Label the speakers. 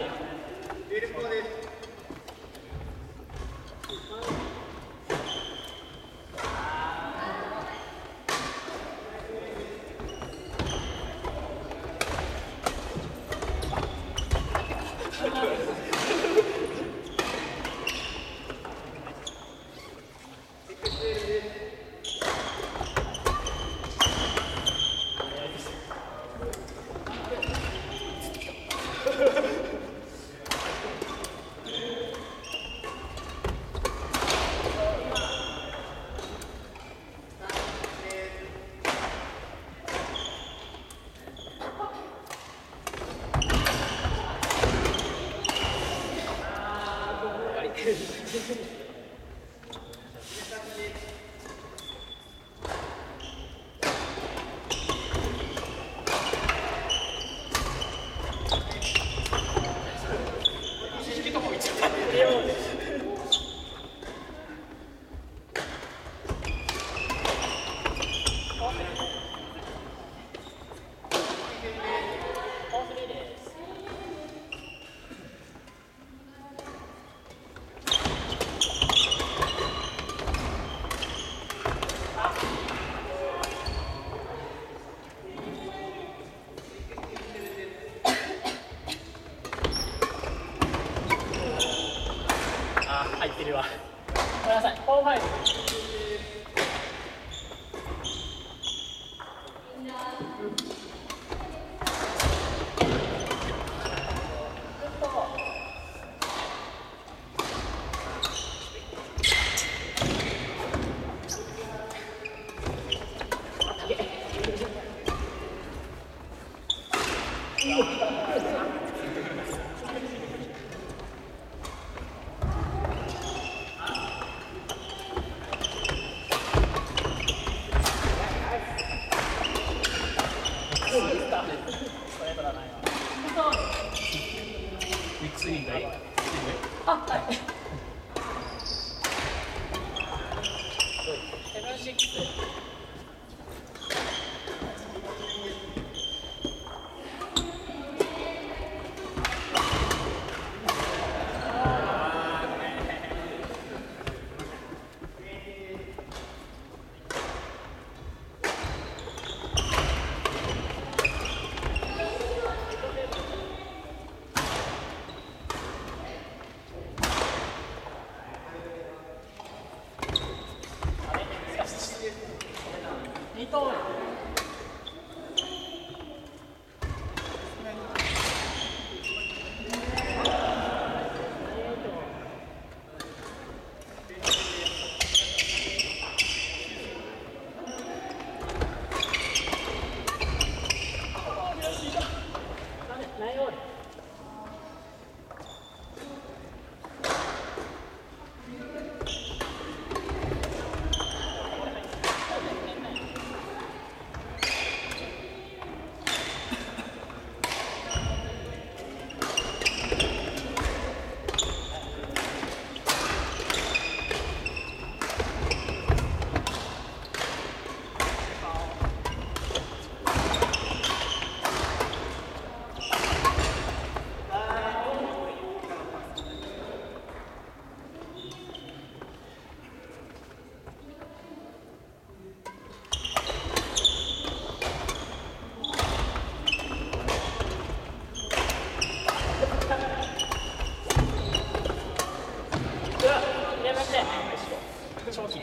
Speaker 1: level. Dios. 入ってるわ。ごめんなさい。フォーファイブ
Speaker 2: 超级。